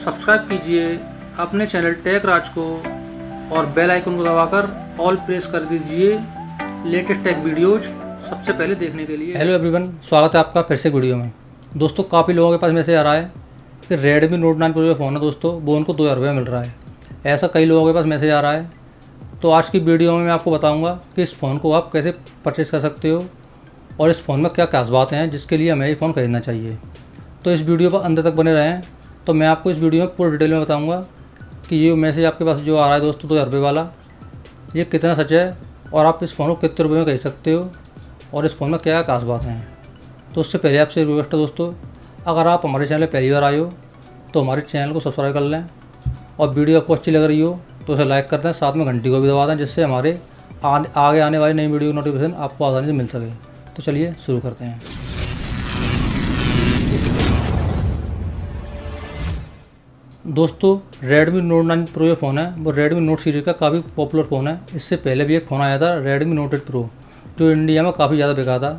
Subscribe कीजिए अपने channel take राज को और बेल आइकन को दबाकर ऑल प्रेस कर दीजिए लेटेस्ट टेक वीडियोज़ सबसे पहले देखने के लिए। हेलो एवरीवन स्वागत है आपका फिर से वीडियो में। दोस्तों, काफ़ी लोगों के पास मैसेज आ रहा है कि रेडमी नोट नाइन प्रो जो फ़ोन है दोस्तों, वो उनको दो हज़ार रुपये मिल रहा है। ऐसा कई लोगों के पास मैसेज आ रहा है। तो आज की वीडियो में मैं आपको बताऊँगा कि इस फ़ोन को आप कैसे परचेज़ कर सकते हो और इस फ़ोन में क्या खास बातें हैं जिसके लिए हमें ये फ़ोन खरीदना चाहिए। तो इस वीडियो पर अंत तक बने रहें। तो मैं आपको इस वीडियो में पूरी डिटेल में बताऊँगा कि ये मैसेज आपके पास जो आ रहा है दोस्तों दो हज़ार वाला, ये कितना सच है और आप इस फ़ोन को कितने रुपये में खरीद सकते हो और इस फ़ोन में क्या खास बातें हैं। तो उससे पहले आपसे रिक्वेस्ट है दोस्तों, अगर आप हमारे चैनल पहली बार आए हो तो हमारे चैनल को सब्सक्राइब कर लें और वीडियो आपको अच्छी लग रही हो तो उसे लाइक कर दें, साथ में घंटी को भी दबा दें, जिससे हमारे आगे आने वाली नई वीडियो की नोटिफिकेशन आपको आसानी से मिल सके। तो चलिए शुरू करते हैं। दोस्तों, Redmi Note 9 Pro जो फ़ोन है। वो Redmi Note सीरीज़ का काफ़ी पॉपुलर फ़ोन है। इससे पहले भी एक फ़ोन आया था, Redmi Note 8 Pro, जो इंडिया में काफ़ी ज़्यादा बिका था।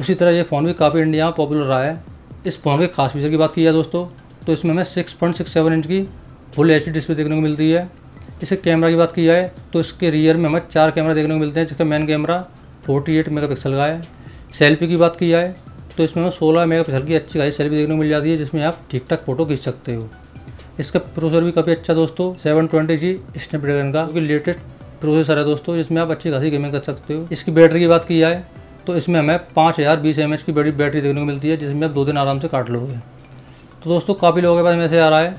उसी तरह ये फ़ोन भी काफ़ी इंडिया में पॉपुलर रहा है। इस फ़ोन के खास फीचर की बात की जाए दोस्तों तो इसमें हमें six point six seven inch की फुल एच डी डिस्प्ले देखने को मिलती है। इसे कैमरा की बात की जाए तो इसके रियर में हमें चार कैमरा देखने को मिलते हैं, जिसका main camera forty eight megapixel का है। सेल्फी की बात की जाए तो इसमें हमें सोलह मेगा पिक्सल की अच्छी खासी सेल्फी देखने को मिल जाती है, जिसमें आप ठीक ठाक फ़ोटो खींच सकते हो। इसका प्रोसेसर भी काफ़ी अच्छा दोस्तों सेवन ट्वेंटी जी स्नैपड्रैगन का क्योंकि लेटेस्ट प्रोसेसर है दोस्तों, जिसमें आप अच्छी खासी गेमिंग कर सकते हो। इसकी बैटरी की बात की जाए तो इसमें हमें पाँच हज़ार बीस एम एच की बड़ी बैटरी देखने को मिलती है, जिसमें आप दो दिन आराम से काट लोगे। तो दोस्तों, काफ़ी लोगों के पास मैसेज आ रहा है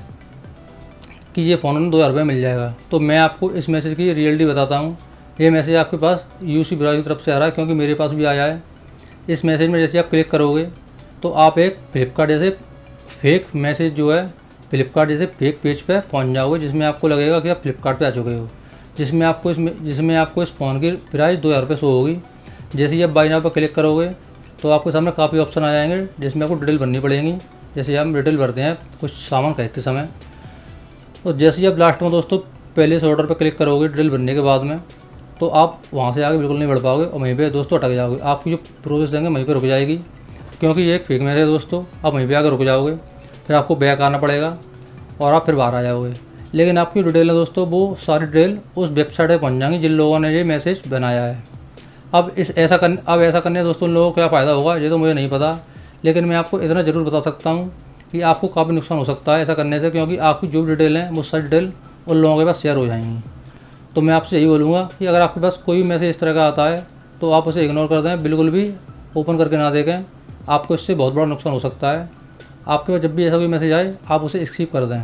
कि ये फ़ोन दो हज़ार रुपये मिल जाएगा। तो मैं आपको इस मैसेज की रियलिटी बताता हूँ। ये मैसेज आपके पास यू सी की तरफ़ से आ रहा है, क्योंकि मेरे पास भी आया है। इस मैसेज में जैसे आप क्लिक करोगे तो आप एक फ्लिपकार्ट जैसे फेक मैसेज जो है फ्लिपकार्ट जैसे फेक पेज पर पहुँच जाओगे, जिसमें आपको लगेगा कि आप फ्लिपकार्ट आ चुके हो। जिसमें आपको इसमें, जिसमें आपको इस फ़ोन की प्राइस दो हज़ार रुपये शो होगी। जैसे ही आप बाई नाव पर क्लिक करोगे तो आपके सामने काफ़ी ऑप्शन आ जाएँगे, जिसमें आपको डिटेल भरनी पड़ेगी। जैसे हम डिटेल भरते हैं, कुछ सामान खरीदते समय। तो जैसे ही आप लास्ट में दोस्तों, पहले इस ऑर्डर पर क्लिक करोगे डिटेल भरने के बाद में तो आप वहाँ से आगे बिल्कुल नहीं बढ़ पाओगे और वहीं पे दोस्तों अटक जाओगे। आपकी जो प्रोसेस देंगे, वहीं पे रुक जाएगी। क्योंकि ये एक फेक मैसेज है दोस्तों, आप वहीं पे आकर रुक जाओगे। फिर आपको बैक आना पड़ेगा और आप फिर बाहर आ जाओगे। लेकिन आपकी डिटेल है दोस्तों, वो सारी डिटेल उस वेबसाइट पर पहुँच जाएँगी जिन लोगों ने ये मैसेज बनाया है। अब इस, ऐसा कर अब ऐसा करने दोस्तों उन लोगों को क्या फ़ायदा होगा? ये तो मुझे नहीं पता। लेकिन मैं आपको इतना ज़रूर बता सकता हूँ कि आपको काफ़ी नुकसान हो सकता है ऐसा करने से, क्योंकि आपकी जो भी डिटेल हैं, वो सारी डिटेल उन लोगों के पास शेयर हो जाएँगी। तो मैं आपसे यही बोलूँगा कि अगर आपके पास कोई मैसेज इस तरह का आता है तो आप उसे इग्नोर कर दें, बिल्कुल भी ओपन करके ना देखें। आपको इससे बहुत बड़ा नुकसान हो सकता है। आपके पास जब भी ऐसा कोई मैसेज आए, आप उसे स्किप कर दें।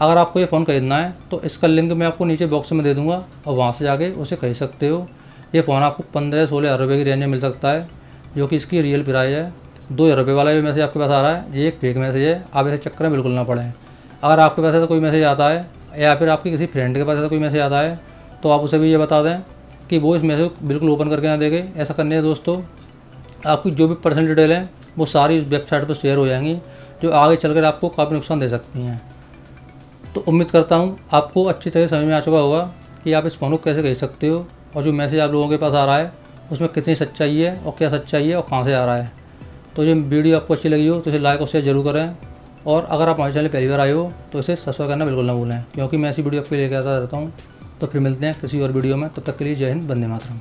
अगर आपको ये फ़ोन खरीदना है तो इसका लिंक मैं आपको नीचे बॉक्स में दे दूँगा। और वहाँ से जाके उसे खरीद सकते हो। ये फ़ोन आपको पंद्रह, सोलह हज़ार रुपये की रेंज में मिल सकता है, जो कि इसकी रियल प्राइस है। दो हज़ार रुपये वाला भी मैसेज आपके पास आ रहा है। ये एक फेक मैसेज है। आप ऐसे चक्कर में बिल्कुल ना पड़ें अगर आपके पास ऐसा कोई मैसेज आता है, या फिर आपके किसी फ्रेंड के पास ऐसा कोई मैसेज आता है तो आप उसे भी ये बता दें कि वो इस मैसेज को बिल्कुल ओपन करके ना देखे। ऐसा करने से दोस्तों, आपकी जो भी पर्सनल डिटेल है, वो सारी वेबसाइट पर शेयर हो जाएँगी। जो आगे चलकर आपको काफ़ी नुकसान दे सकती हैं। तो उम्मीद करता हूँ आपको अच्छी तरह समझ में आ चुका होगा कि आप इस फ़ोन को कैसे कह सकते हो और जो मैसेज आप लोगों के पास आ रहा है, उसमें कितनी सच्चाई है और क्या सच्चाई है और कहाँ से आ रहा है। तो ये वीडियो आपको अच्छी लगी हो तो इसे लाइक और शेयर ज़रूर करें और अगर आप हमारे चैनल पहली बार आए हो तो इसे सब्सक्राइब करना बिल्कुल ना भूलें, क्योंकि मैं ऐसी वीडियो आपके लेकर आता रहता हूँ। तो फिर मिलते हैं किसी और वीडियो में, तब तक के लिए जय हिंद बंदे मातरम।